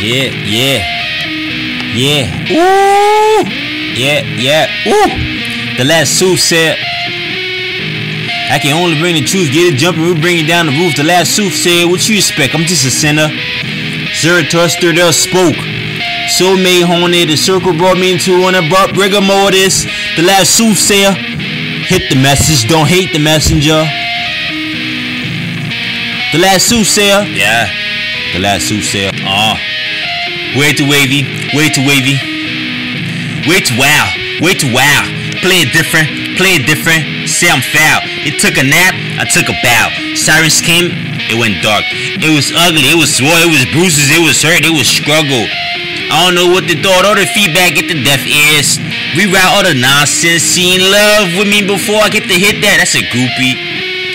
Yeah, yeah, yeah. Ooh, yeah, yeah. Ooh. The last soothsayer. I can only bring the truth, get it jumping, we bring it down the roof. The last soothsayer, what you expect? I'm just a sinner. Zarathustra there spoke. So made haunted, the circle brought me into an abrupt rigor mortis. The last soothsayer. Hit the message, don't hate the messenger. The last soothsayer. Yeah. The last soothsayer. Uh. Way too wavy. Way too wavy. Way too wow. Way too wow. Play it different. Play it different. Say I'm foul. It took a nap. I took a bow. Sirens came. It went dark. It was ugly. It was raw. It was bruises. It was hurt. It was struggle. I don't know what the thought. All the feedback get the deaf ears. Reroute all the nonsense. Seeing love with me before I get to hit that. That's a groupie.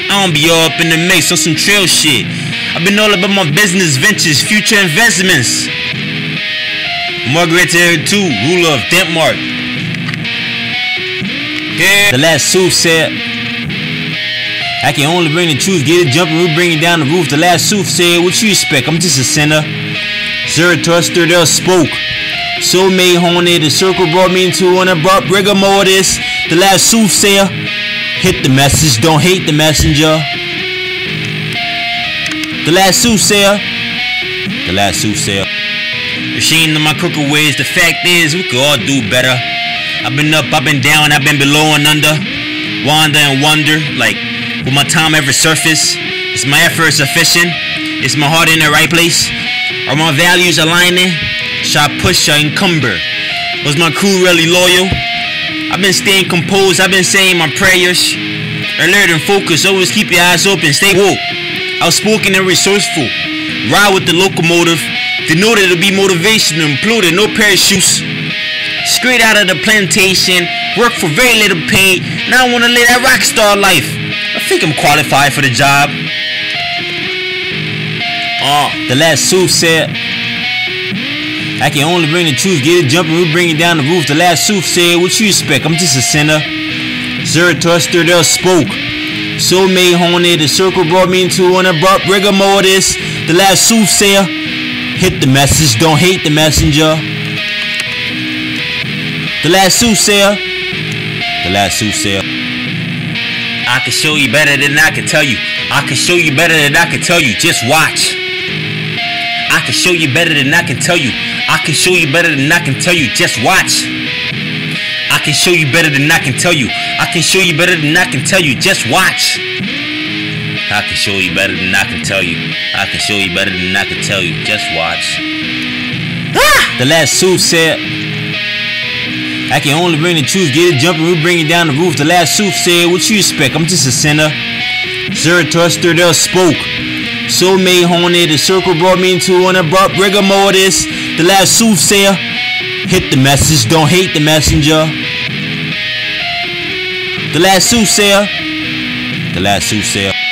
I don't be all up in the mix on some trail shit. I've been all about my business ventures, future investments. Margaret too, ruler of Denmark. Yeah. The last soothsayer. I can only bring the truth, get it jumping, we bring it down the roof. The last soothsayer, what you expect? I'm just a sinner. Zarathustra there spoke. So made haunted, the circle brought me into an abrupt rigor mortis. The last soothsayer. Hit the message, don't hate the messenger. The last soothsayer. The last soothsayer. Ashamed of my crooked ways, the fact is we could all do better. I've been up, I've been down, I've been below and under. Wander and wonder, like, will my time ever surface? Is my effort sufficient? Is my heart in the right place? Are my values aligning? Shall I push or encumber? Was my crew really loyal? I've been staying composed, I've been saying my prayers. Alert and focused, always keep your eyes open, stay woke. Outspoken and resourceful. Ride with the locomotive. Denoted to be motivational, included no parachutes. Straight out of the plantation, work for very little pay. Now I wanna live that rock star life. I think I'm qualified for the job. Uh, the last soothsayer. I can only bring the truth, get it jumping, we bring it down the roof. The last soothsayer, what you expect? I'm just a sinner. Zarathustra there spoke. So made haunted, the circle brought me into an abrupt rigor mortis. The last soothsayer. Hit the message, don't hate the messenger. The last soothsayer. The last soothsayer. I can show you better than I can tell you. I can show you better than I can tell you. Just watch. I can show you better than I can tell you. I can show you better than I can tell you. Just watch. I can show you better than I can tell you. I can show you better than I can tell you. Just watch. I can show you better than I can tell you. I can show you better than I can tell you. Just watch. Ah! The last soothsayer. I can only bring the truth, get it jumping, we bring it down the roof. The last soothsayer, what you expect? I'm just a sinner. Zarathustra there spoke. So made haunted, the circle brought me into an abrupt rigor mortis. The last soothsayer. Hit the message, don't hate the messenger. The last soothsayer. The last soothsayer.